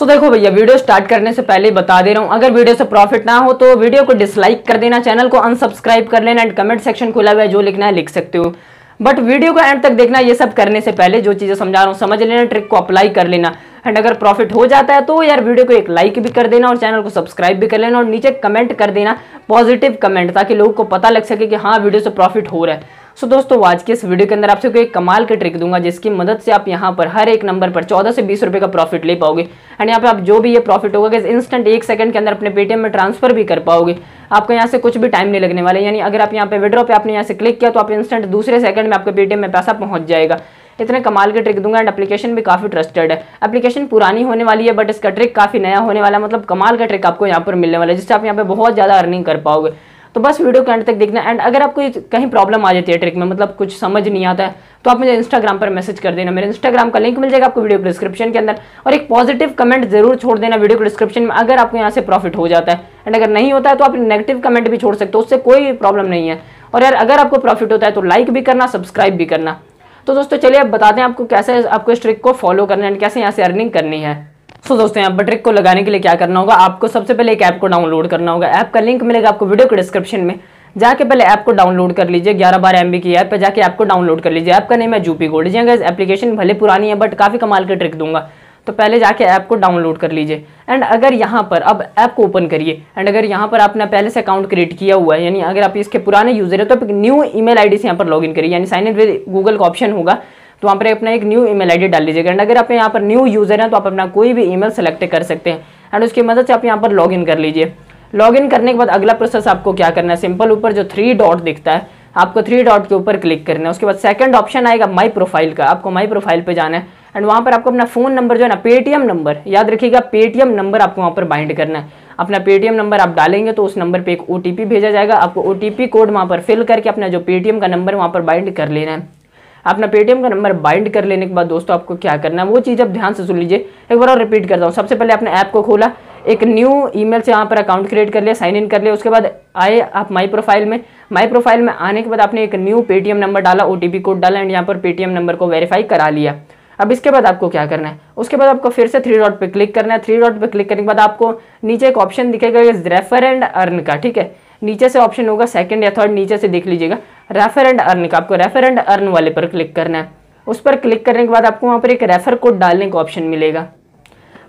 सो देखो भैया video start करने से पहले बता दे रहा हूँ। अगर वीडियो से प्रॉफिट ना हो तो वीडियो को डिसलाइक कर देना चैनल को अनसब्सक्राइब कर लेना एंड कमेंट सेक्शन खुला हुआ है, जो लिखना है, लिख सकते हो। बट वीडियो को एंड तक देखना, ये सब करने से पहले जो चीज़ें समझा रहा हूँ, समझ लेना ट्रिक को अप्लाई कर लेना। एंड अगर प्रॉफिट हो जाता है तो यार वीडियो को एक लाइक भी कर देना और चैनल को सब्सक्राइब भी कर लेना और नीचे कमेंट कर देना पॉजिटिव कमेंट ताकि लोगों को पता लग सके कि हाँ वीडियो से प्रॉफिट हो रहा है। सो so, दोस्तों आज के इस वीडियो के अंदर आपसे कोई कमाल की ट्रिक दूँगा जिसकी मदद से आप यहाँ पर हर एक नंबर पर 14 से 20 रुपए का प्रॉफिट ले पाओगे। एंड यहाँ पे आप जो भी ये प्रॉफिट होगा इंस्टेंट एक सेकंड के अंदर अपने पेटीएम में ट्रांसफ़र भी कर पाओगे। आपको यहाँ से कुछ भी टाइम नहीं लगने वाला यानी अगर आप यहाँ पे विड्रॉ पे आपने यहाँ से क्लिक किया तो आप इंस्टेंट दूसरे सेकंड में आपके पेटीएम में पैसा पहुँच जाएगा। इतने कमाल की ट्रिक दूँगा एंड एप्लीकेशन भी काफ़ी ट्रस्टेड है। एप्लीकेशन पुरानी होने वाली है बट इसका ट्रिक काफ़ी नया होने वाला है। मतलब कमाल का ट्रिक आपको यहाँ पर मिलने वाला है जिससे आप यहाँ पे बहुत ज़्यादा अर्निंग कर पाओगे। तो बस वीडियो के एंड तक देखना। एंड अगर आपको कहीं प्रॉब्लम आ जाती है ट्रिक में मतलब कुछ समझ नहीं आता है तो आप मुझे इंस्टाग्राम पर मैसेज कर देना। मेरे इंस्टाग्राम का लिंक मिल जाएगा आपको वीडियो डिस्क्रिप्शन के अंदर। और एक पॉजिटिव कमेंट ज़रूर छोड़ देना वीडियो के डिस्क्रिप्शन में, अगर आपको यहाँ से प्रॉफिट हो जाता है। एंड अगर नहीं होता है तो आप नेगेटिव कमेंट भी छोड़ सकते हो, उससे कोई प्रॉब्लम नहीं है। और यार, अगर आपको प्रॉफिट होता है तो लाइक भी करना सब्सक्राइब भी करना। तो दोस्तों, चलिए अब बताते हैं आपको कैसे, आपको इस ट्रिक को फॉलो करना है एंड कैसे यहाँ से अर्निंग करनी है। सो दोस्तों, यहाँ पर ट्रिक को लगाने के लिए क्या करना होगा? आपको सबसे पहले एक ऐप को डाउनलोड करना होगा। ऐप का लिंक मिलेगा आपको वीडियो के डिस्क्रिप्शन में। जाके पहले ऐप को डाउनलोड कर लीजिए। ग्यारह बारह एम की ऐप पर जाके ऐप को डाउनलोड कर लीजिए। ऐप का नेम है जूपी गोल्ड जी अगर एप्लीकेशन भले पुरानी है बट काफ़ी कमाल के ट्रिक दूँगा। तो पहले जाके ऐप को डाउनलोड कर लीजिए। एंड अगर यहाँ पर, अब ऐप को ओपन करिए। एंड अगर यहाँ पर आपने पहले से अकाउंट क्रिएट किया हुआ है, यानी अगर आप इसके पुराने यूज़र है तो आप न्यू ईमेल आईडी से यहाँ पर लॉगिन करिए। यानी साइन इन विद गूगल का ऑप्शन होगा। तो वहाँ पर अपना एक न्यू ईमेल आईडी डाल लीजिएगा। एंड अगर आप यहाँ पर न्यू यूज़र हैं तो आप अपना कोई भी ईमेल सेलेक्ट कर सकते हैं। एंड उसकी मदद से आप यहाँ पर लॉगिन कर लीजिए। लॉगिन करने के बाद अगला प्रोसेस आपको क्या करना है? सिंपल ऊपर जो थ्री डॉट दिखता है, आपको थ्री डॉट के ऊपर क्लिक करना है। उसके बाद सेकंड ऑप्शन आएगा माई प्रोफ़ाइल का। आपको माई प्रोफ़ाइल पे जाना है। एंड वहाँ पर आपको अपना फ़ोन नंबर जो है ना पेटीएम नंबर याद रखिएगा पेटीएम नंबर आपको वहाँ पर बाइंड करना है। अपना पेटीएम नंबर आप डालेंगे तो उस नंबर पे एक ओटीपी भेजा जाएगा। आपको ओटीपी कोड वहाँ पर फिल करके अपना जो पेटीएम का नंबर वहाँ पर बाइंड कर लेना है। अपना पेटीएम का नंबर बाइंड कर लेने के बाद दोस्तों आपको क्या करना है? वो चीज़ आप ध्यान से सुन लीजिए। एक बार और रिपीट करता हूँ। सबसे पहले अपने ऐप को खोला, एक न्यू ईमेल से यहाँ पर अकाउंट क्रिएट कर लिया, साइन इन कर लिया, उसके बाद आए आप माई प्रोफ़ाइल में। माई प्रोफ़ाइल में आने के बाद आपने एक न्यू पेटीएम नंबर डाला, ओटीपी कोड डाला एंड यहाँ पर पेटीएम नंबर को वेरीफाई करा लिया। अब इसके बाद आपको क्या करना है? उसके बाद आपको फिर से थ्री डॉट पे क्लिक करना है। थ्री डॉट पे क्लिक करने के बाद आपको नीचे एक ऑप्शन दिखेगा रेफर एंड अर्न का, ठीक है? नीचे से ऑप्शन होगा सेकंड या थर्ड नीचे से देख लीजिएगा। रेफर एंड अर्न का आपको रेफर एंड अर्न वाले पर क्लिक करना है। उस पर क्लिक करने के बाद आपको वहाँ पर एक रेफर कोड डालने का ऑप्शन मिलेगा।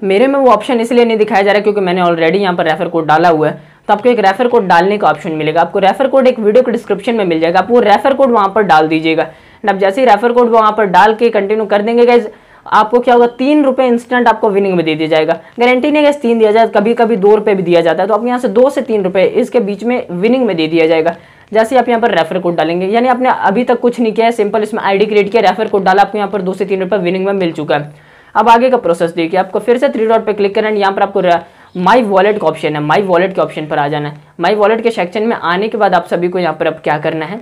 मेरे में वो ऑप्शन इसलिए नहीं दिखाया जा रहा क्योंकि मैंने ऑलरेडी यहाँ पर रेफर कोड डाला हुआ है। तो आपको एक रेफर कोड डालने का ऑप्शन मिलेगा। आपको रेफर कोड एक वीडियो के डिस्क्रिप्शन में मिल जाएगा। आप वो रेफर कोड वहाँ पर डाल दीजिएगा। अब जैसे ही रेफर कोड वहाँ पर डाल के कंटिन्यू कर देंगे गाइज़ आपको क्या होगा, तीन रुपए इंस्टेंट आपको विनिंग में दे दिया जाएगा। गारंटी नहीं गैस तीन दिया जाए कभी कभी दो रुपए भी दिया जाता है। तो आप यहाँ से दो से तीन रुपए इसके बीच में विनिंग में दे दिया जाएगा। जैसे आप यहाँ पर रेफर कोड डालेंगे, यानी आपने अभी तक कुछ नहीं किया है सिंपल इसमें आईडी क्रिएट किया रेफर कोड डाला, आपको यहाँ पर दो से तीन रुपए विनिंग में मिल चुका है। अब आगे का प्रोसेस देखिए, आपको फिर से थ्री डॉट पर क्लिक करना है, यहाँ पर आपको माई वॉलेट का ऑप्शन है। माई वॉलेट के ऑप्शन पर आ जाना है। माई वॉलेट के सेक्शन में आने के बाद आप सभी को यहाँ पर अब क्या करना है?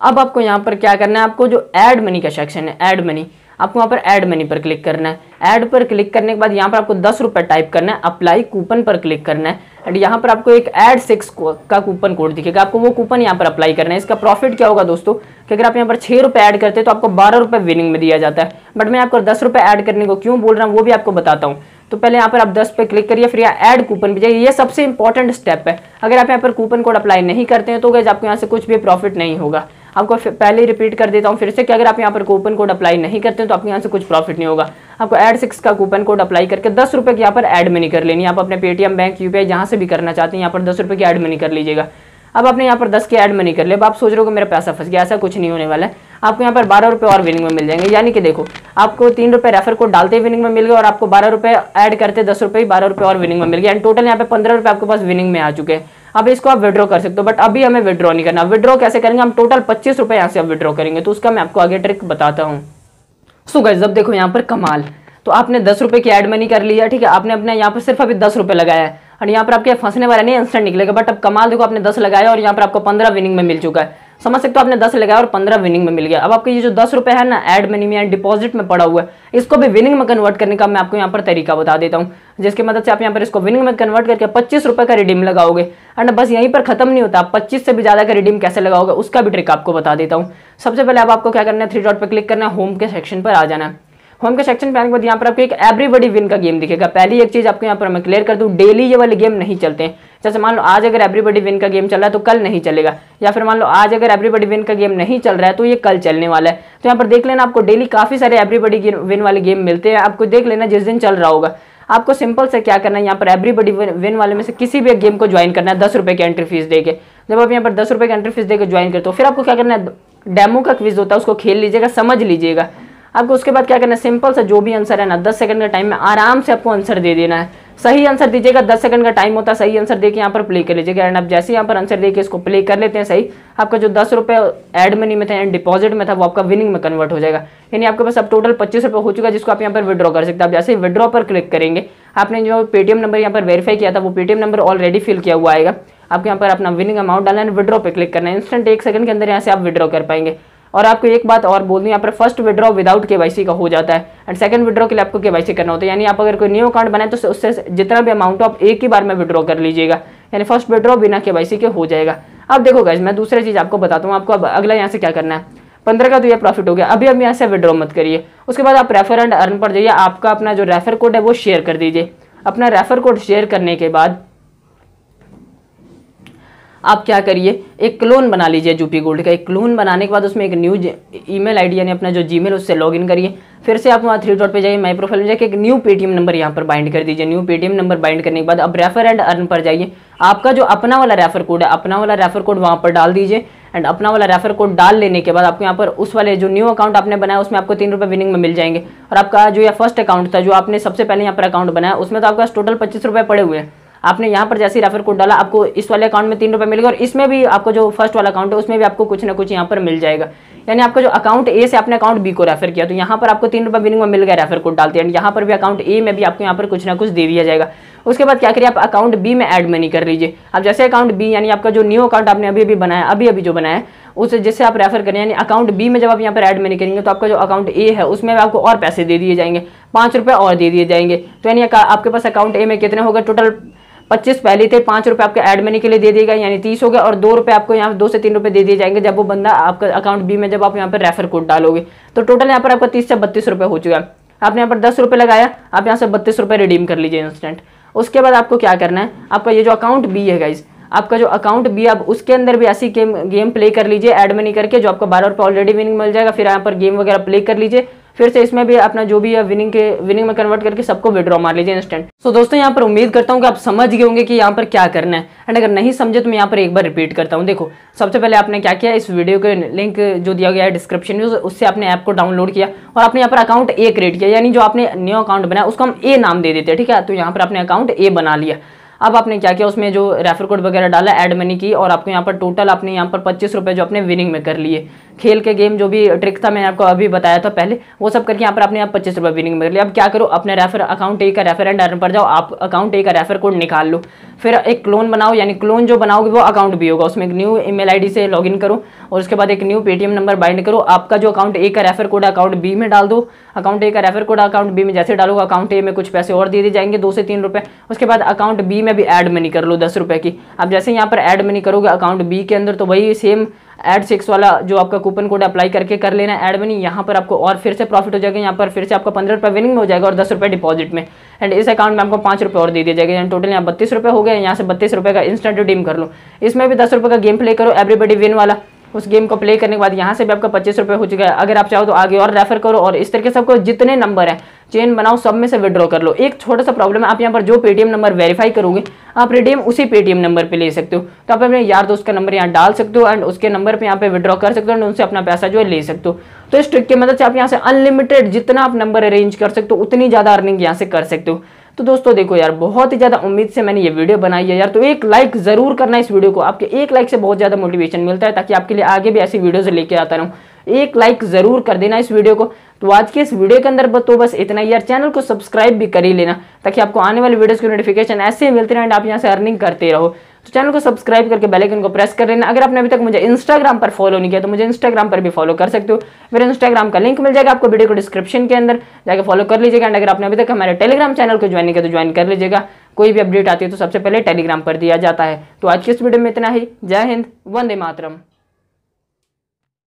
अब आपको यहाँ पर क्या करना है? आपको जो एड मनी का सेक्शन है एड मनी आपको वहाँ पर ऐड मनी पर क्लिक करना है। ऐड पर क्लिक करने के बाद यहाँ पर आपको दस रुपये टाइप करना है। अप्लाई कूपन पर क्लिक करना है। एंड यहाँ पर आपको एक ऐड सिक्स का कूपन कोड दिखेगा। आपको वो कूपन यहाँ पर अप्लाई करना है। इसका प्रॉफिट क्या होगा दोस्तों? कि अगर आप यहाँ पर छः रुपये ऐड करते हैं तो आपको बारह रुपये विनिंग में दिया जाता है। बट मैं आपको दस रुपये ऐड करने को क्यों बोल रहा हूँ, वो भी आपको बताता हूँ। तो पहले यहाँ पर आप 10 पे क्लिक करिए, फिर यहाँ ऐड कूपन पे जाइए। ये सबसे इंपॉर्टेंट स्टेप है। अगर आप यहाँ पर कूपन कोड अप्लाई नहीं करते हैं तो गैस आपको यहाँ से कुछ भी प्रॉफिट नहीं होगा। आपको पहले रिपीट कर देता हूँ, फिर से कि अगर आप यहाँ पर कूपन कोड अप्लाई नहीं करते तो आपके यहाँ से कुछ प्रॉफिट नहीं होगा। आपको एड सिक्स का कूपन कोड अप्लाई करके दस रुपये की यहाँ पर एड मनी कर लेनी आप अपने पेटीएम बैंक यूपीआई जहाँ से भी करना चाहते हैं, यहाँ पर दस रुपये की एड मनी कर लीजिएगा। अब आपने यहाँ पर दस की एड मनी कर लिया अब आप सोच रहे हो मेरा पैसा फंस गया, ऐसा कुछ नहीं होने वाला है। आपको यहाँ पर बारह रुपये और विनिंग में मिल जाएँगे। यानी कि देखो, आपको तीन रुपये रेफर कोड डालते ही विनिंग में मिल गए और आपको बारह रुपये ऐड करते दस रुपये ही बारह रुपये और विनिंग में मिल गया एंड टोटल यहाँ पे पंद्रह रुपये आपके पास विनिंग में आ चुके हैं। अब इसको आप विड्रॉ कर सकते हो बट अभी हमें विड्रॉ नहीं करना। विड्रॉ कैसे करेंगे? हम टोटल पच्चीस रुपए यहाँ से आप विड्रॉ करेंगे। तो उसका मैं आपको आगे ट्रिक बताता हूँ। सो गैस जब देखो यहाँ पर कमाल। तो आपने दस रुपए की एड मनी कर लिया ठीक है? आपने अपने यहाँ पर सिर्फ़ अभी दस रुपए लगाया और यहाँ पर आपके फंसने वाला नहीं इंस्टेंट निकलेगा बट अब कमाल देखो आपने दस लगाया और यहाँ पर आपको पंद्रह विनिंग में मिल चुका है। समझ सकते हो, आपने दस लगाया और पंद्रह विनिंग में मिल गया। अब आपके ये जो दस रुपए है ना एड मनी में डिपॉजिट में पड़ा हुआ है, इसको भी विनिंग में कन्वर्ट करने का मैं आपको यहाँ पर तरीका बता देता हूँ। जिसकी मदद से आप यहाँ पर इसको विनिंग में कन्वर्ट करके पच्चीस रुपए का रिडीम लगाओगे। एंड बस यहीं पर खत्म नहीं होता पच्चीस से भी ज़्यादा का रिडीम कैसे लगाओगे, उसका भी ट्रिक आपको बता देता हूँ। सबसे पहले अब आपको क्या करना है थ्री डॉट पर क्लिक करना है होम के सेक्शन पर आ जाना है। होम के सेक्शन पे आने के बाद यहाँ पर आपको एक एवरीबडी विन का गेम दिखेगा। पहली एक चीज़ आपको यहाँ पर मैं क्लियर कर दूँ डेली ये वाले गेम नहीं चलते हैं। जैसे मान लो आज अगर एवरीबडी विन का गेम चल रहा है तो कल नहीं चलेगा। या फिर मान लो आज अगर एवरीबडी विन का गेम नहीं चल रहा है तो ये कल चलने वाला है। तो यहाँ पर देख लेना, आपको डेली काफ़ी सारे एवरीबडी विन वाले गेम मिलते हैं। आपको देख लेना जिस दिन चल रहा होगा। आपको सिंपल से क्या करना है, यहाँ पर एवरीबडी विन वाले में से किसी भी गेम को ज्वाइन करना है, दस रुपये की एंट्री फ़ीस देके। जब आप यहाँ पर दस रुपये की एंट्री फ़ीस देकर ज्वाइन करते हो, फिर आपको क्या करना है डेमो का क्विज होता है, उसको खेल लीजिएगा, समझ लीजिएगा। आपको उसके बाद क्या करना है सिंपल सा जो भी आंसर है ना, दस सेकंड का टाइम में आराम से आपको आंसर दे देना है। सही आंसर दीजिएगा, दस सेकंड का टाइम होता है सही आंसर देके यहाँ पर प्ले कर लीजिएगा। एंड आप जैसे यहाँ पर आंसर देके इसको प्ले कर लेते हैं, सही, आपका जो दस रुपये एड मनी में था एंड डिपॉजिट में था, वो आपका विनिंग में कन्वर्ट हो जाएगा। यानी आपके पास अब टोटल पच्चीस रुपये हो चुका है, जिसको आप यहाँ पर विड्रॉ कर सकते हैं। आप जैसे विड्रॉ पर क्लिक करेंगे, आपने जो पेटीएम नंबर यहाँ पर वेरीफाई किया था, वो पेटीएम नंबर ऑलरेडी फिल किया हुआ आएगा। आपके यहाँ पर अपना विनिंग अमाउंट डालना है विड्रॉ पे क्लिक करना है। इंस्टेंट एक सेकंड के अंदर यहाँ से आप विड्रॉ कर पाएँगे। और आपको एक बात और बोल दूँ यहाँ पर फ़र्स्ट विड्रॉ विदाउट के का हो जाता है। एंड सेकंड विड्रॉ के लिए आपको के करना होता है। यानी आप अगर कोई न्यू अकाउंट बनाए तो उससे जितना भी अमाउंट हो, आप एक ही बार में विड्रॉ कर लीजिएगा। यानी फ़र्स्ट विड्रॉ बिना के के हो जाएगा। अब देखो गाइज़ मैं दूसरी चीज़ आपको बताता हूँ। आपको अब अगला यहाँ से क्या करना है? पंद्रह का तो ये प्रॉफिट हो गया। अभी अब यहाँ से विड्रॉ मत करिए। उसके बाद आप रेफर एंड अर्न पर जाइए। आपका अपना जो रेफर कोड है, वो शेयर कर दीजिए। अपना रेफर कोड शेयर करने के बाद आप क्या करिए? एक क्लोन बना लीजिए जूपी गोल्ड का। एक क्लोन बनाने के बाद उसमें एक न्यू ई ईमेल आईडी यानी अपना जो जीमेल उससे लॉगिन करिए। फिर से आप वहाँ थ्री डॉट पे जाइए माई प्रोफ़ाइल में जाकर एक न्यू पेटीएम नंबर यहाँ पर बाइंड कर दीजिए। न्यू पेटीएम नंबर बाइंड करने के बाद अब रेफर एंड अर्न पर जाइए। आपका जो अपना वाला रेफर कोड है, अपना वाला रेफर कोड वहाँ पर डाल दीजिए। एंड अपना वाला रेफर कोड डाल लेने के बाद आपको यहाँ पर उस वाले जो न्यू अकाउंट आपने बनाया, उसमें आपको तीन रुपये विनिंग में मिल जाएँगे। और आपका जो ये फ़र्स्ट अकाउंट था, जो आपने सबसे पहले यहाँ पर अकाउंट बनाया, उसमें तो आपका टोटल पच्चीस रुपये पड़े हुए हैं। आपने यहाँ पर जैसे रेफर कोड डाला, आपको इस वाले अकाउंट में तीन रुपये मिलेगा और इसमें भी आपको जो फ़र्स्ट वाला अकाउंट है, उसमें भी आपको कुछ ना कुछ यहाँ पर मिल जाएगा। यानी आपका जो अकाउंट ए से आपने अकाउंट बी को रेफर किया तो यहाँ पर आपको तीन रुपये बिनिंग में मिल गया रेफर कोड डालते हैं यहाँ पर भी अकाउंट ए में भी आपको यहाँ पर कुछ ना कुछ दे दिया जाएगा। उसके बाद क्या करिए, आप अकाउंट बी में ऐड मनी कर लीजिए। अब जैसे अकाउंट बी यानी आपका जो न्यू अकाउंट आपने अभी अभी बनाया, अभी अभी जो बनाया, उसे जिससे आप रेफर करें, यानी अकाउंट बी में जब आप यहाँ पर ऐड मनी करेंगे तो आपका जो अकाउंट ए है, उसमें आपको और पैसे दे दिए जाएँगे। पाँच रुपये और दे दिए जाएँगे। तो यानी आपके पास अकाउंट ए में कितने होगा? टोटल पच्चीस पहले थे, पाँच रुपये आपके एड मनी के लिए दे देगा यानी तीस हो गया, और दो रुपये आपको यहाँ दो से तीन रुपये दे दिए जाएँगे जब वो बंदा आपका अकाउंट बी में जब आप यहाँ पर रेफर कोड डालोगे। तो टोटल यहाँ पर आपका तीस से बत्तीस रुपये हो चुका है। आपने यहाँ पर दस रुपये लगाया, आप यहाँ से बत्तीस रुपये रिडीम कर लीजिए इंस्टेंट उसके बाद आपको क्या करना है? आपका ये जो अकाउंट बी है गाइज़ आपका जो अकाउंट भी आप उसके अंदर भी ऐसी गेम गेम प्ले कर लीजिए एड मनी करके, जो आपको बारह रुपये ऑलरेडी विनिंग मिल जाएगा, फिर यहाँ पर गेम वगैरह प्ले कर लीजिए। फिर से इसमें भी अपना जो भी है विनिंग के विनिंग में कन्वर्ट करके सबको विड्रॉ मार लीजिए इंस्टेंट सो so, दोस्तों यहाँ पर उम्मीद करता हूँ कि आप समझ गए होंगे कि यहाँ पर क्या करना है. एंड अगर नहीं समझे तो मैं यहाँ पर एक बार रिपीट करता हूँ. देखो सबसे पहले आपने क्या किया? इस वीडियो के लिंक जो दिया गया है डिस्क्रिप्शन में उससे आपने ऐप को डाउनलोड किया और आपने यहाँ पर अकाउंट ए क्रिएट किया. यानी जो आपने न्यू अकाउंट बनाया उसको हम ए नाम दे देते हैं ठीक है? तो यहाँ पर आपने अकाउंट ए बना लिया. अब आपने क्या किया? उसमें जो रेफर कोड वगैरह डाला एड मनी की और आपको यहाँ पर टोटल आपने यहाँ पर पच्चीस रुपये जो अपने विनिंग में कर लिए. खेल के गेम जो भी ट्रिक था, मैंने आपको अभी बताया था पहले, वो सब करके यहाँ पर आपने आप पच्चीस रुपये विनिंग कर लिया। अब क्या करो, अपने रेफर अकाउंट ए का रेफर एंड अर्न पर जाओ, आप अकाउंट ए का रेफर कोड निकाल लो। फिर एक क्लोन बनाओ, यानी क्लोन जो बनाओगे वो अकाउंट भी होगा, उसमें एक न्यू ईमेल आईडी से लॉगिन करो, और उसके बाद एक न्यू पेटीएम नंबर बाइंड करो। आपका जो अकाउंट ए का रेफर कोड अकाउंट बी में डाल दो। अकाउंट ए का रेफर कोड अकाउंट बी में जैसे डालोगे अकाउंट ए में कुछ पैसे और दे दिए जाएँगे, दो से तीन रुपये उसके बाद अकाउंट बी में भी ऐड मनी कर लो दस रुपये की। अब जैसे यहाँ पर ऐड मनी करोगे अकाउंट बी के अंदर तो वही सेम एड सिक्स वाला जो आपका कूपन कोड अप्लाई करके कर लेना एड मनी यहाँ पर आपको और फिर से प्रॉफिट हो जाएगा, यहाँ पर फिर से आपका पंद्रह रुपये विनिंग हो जाएगा और दस रुपये डिपॉजिट में। एंड इस अकाउंट में आपको पाँच रुपये और दे दिया जाएगा, यानी टोटल यहाँ बत्तीस रुपये हो गए, यहाँ से बत्तीस रुपये का इंस्टेंट रिडीम कर लो। इसमें भी दस रुपये का गेम प्ले करो एवरीबडी विन वाला। उस गेम को प्ले करने के बाद यहाँ से भी आपका पच्चीस रुपये हो चुका है। अगर आप चाहो तो आगे और रेफर करो और इस तरीके से आपको जितने नंबर हैं चेन बनाओ, सब में से विड्रॉ कर लो। एक छोटा सा प्रॉब्लम है, आप यहाँ पर जो पेटीएम नंबर वेरीफाई करोगे, आप रिडीम उसी पेटीएम नंबर पे ले सकते हो। तो आप अपने यार दोस्त का नंबर यहाँ डाल सकते हो एंड उसके नंबर पे यहाँ पे विड्रॉ कर सकते हो एंड उनसे अपना पैसा जो है ले सकते हो। तो इस ट्रिक की मदद से आप यहाँ से अनलिमिटेड जितना आप नंबर अरेंज कर सकते हो, उतनी ज़्यादा अर्निंग यहाँ से कर सकते हो। तो दोस्तों देखो यार, बहुत ही ज़्यादा उम्मीद से मैंने ये वीडियो बनाई है यार तो एक लाइक ज़रूर करना इस वीडियो को। आपके एक लाइक से बहुत ज़्यादा मोटिवेशन मिलता है, ताकि आपके लिए आगे भी ऐसी वीडियोज़ लेके आता रहूँ। एक लाइक ज़रूर कर देना इस वीडियो को। तो आज के इस वीडियो के अंदर तो बस इतना ही यार चैनल को सब्सक्राइब भी कर ही लेना, ताकि आपको आने वाले वीडियोस की नोटिफिकेशन ऐसे ही मिलते रहे आप यहाँ से अर्निंग करते रहो। तो चैनल को सब्सक्राइब करके बेल आइकन को प्रेस कर लेना अगर आपने अभी तक मुझे इंस्टाग्राम पर फॉलो नहीं किया तो मुझे इंस्टाग्राम पर भी फॉलो कर सकते हो। मेरे इंस्टाग्राम का लिंक मिल जाएगा आपको वीडियो को डिस्क्रिप्शन के अंदर। जाकर फॉलो कर लीजिएगा एंड अगर आपने अभी तक हमारे टेलीग्राम चैनल को ज्वाइन किया तो ज्वाइन कर लीजिएगा। कोई भी अपडेट आती है तो सबसे पहले टेलीग्राम पर दिया जाता है। तो आज के इस वीडियो में इतना ही। जय हिंद, वंदे मातरम।